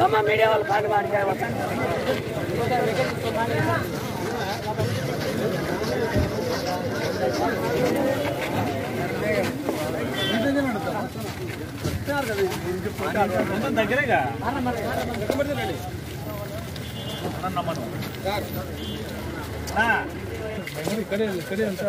ತಮ್ಮ ಮೀಡಿಯಾ ಅವ್ರು ಬಂದ್ ಮಾಡಿ దగ్గరేగా ఇక్కడే ఇక్కడే అంతా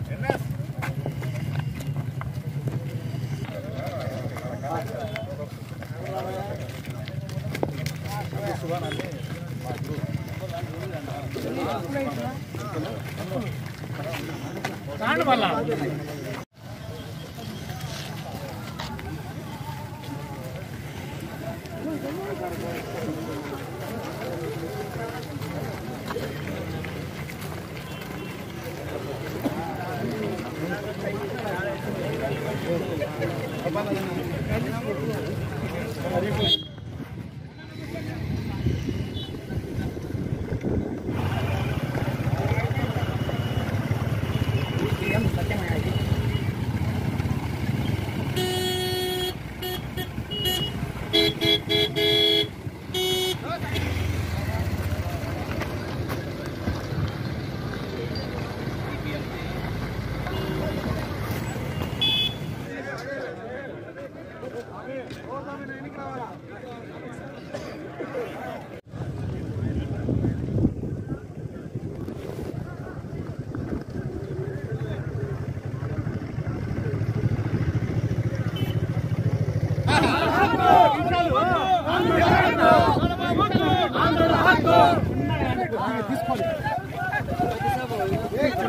కాండి మళ్ళా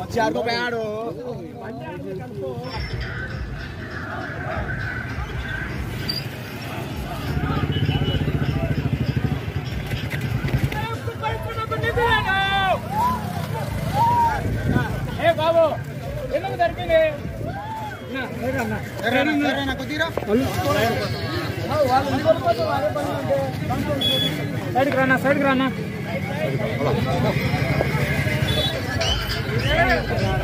వచ్చారు ఆడు ఏ బాబు ఎందుకు దొరికింది కొద్దిరా సైడ్కి రానా సైడ్కి రానా ごめん。